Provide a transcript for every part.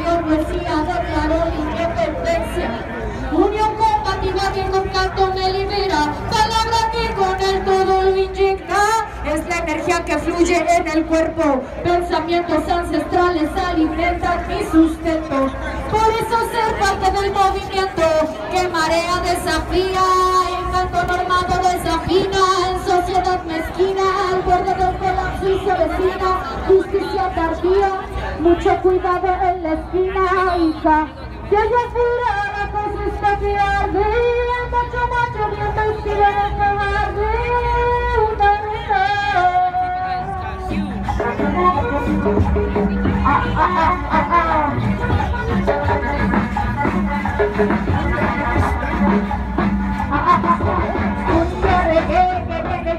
anterior poesía declaró la independencia. Unión combativa que con canto me libera, palabra que con el todo lo inyecta. Es la energía que fluye en el cuerpo, pensamientos ancestrales alimentan mi sustento. Por eso ser parte del movimiento que marea desafía, mucho cuidado en la esquina, hija. Que allá afuera la cosa está que el macho que que viene el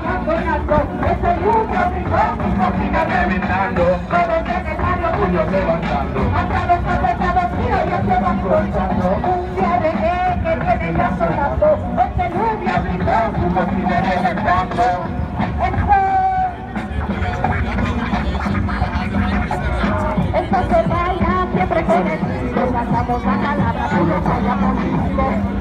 campeonato, es un día de que ya sonando este lluvia brindó su cocina siempre con el mundo cantamos la palabra puro para morir